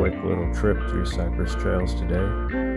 Quick little trip through Cypress Trails today.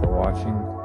for watching.